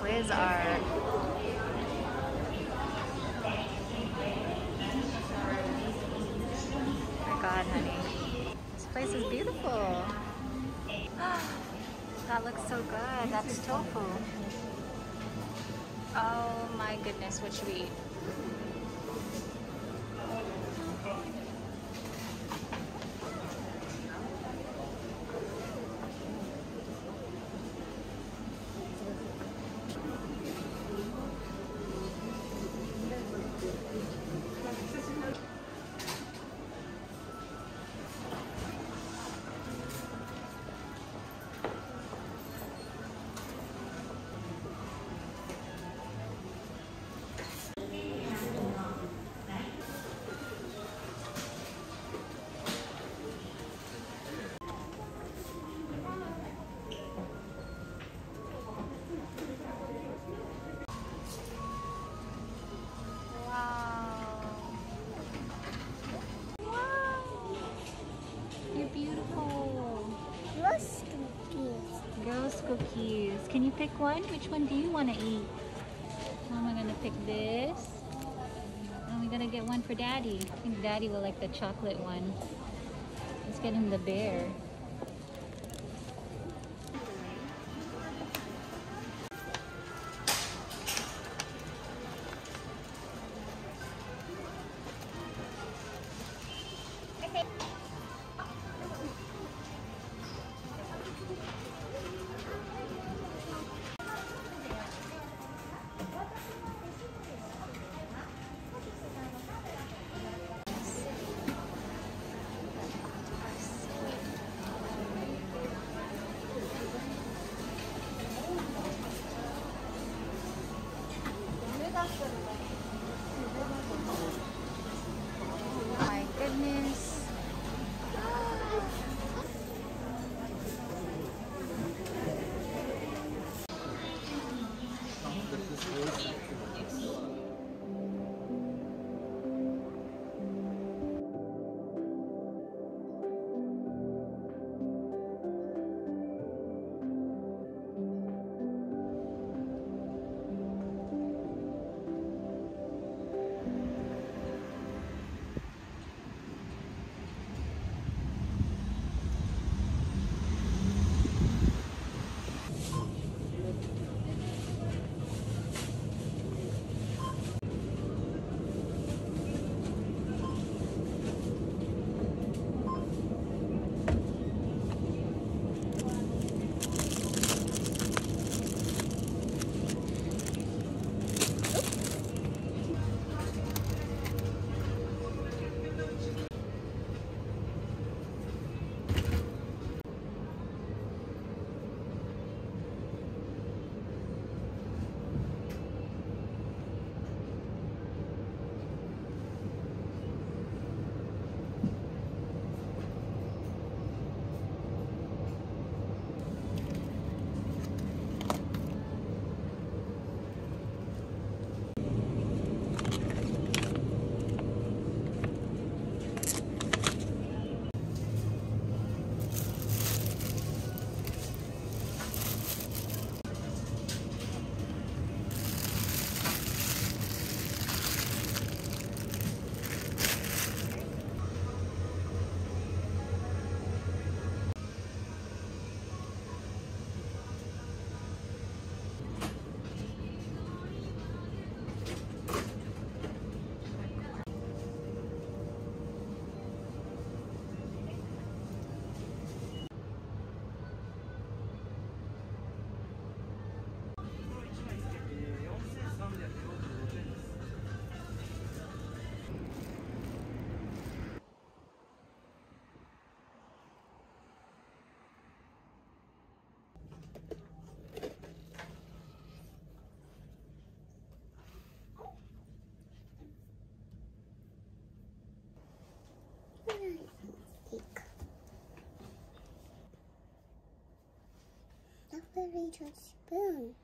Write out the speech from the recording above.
quiz are. Oh my god, honey. This place is beautiful. that looks so good. That's tofu. Oh my goodness, what should we eat? Can you pick one? Which one do you want to eat? Am I gonna pick this? Oh, and we're gonna get one for Daddy. I think Daddy will like the chocolate one. Let's get him the bear. The little spoon.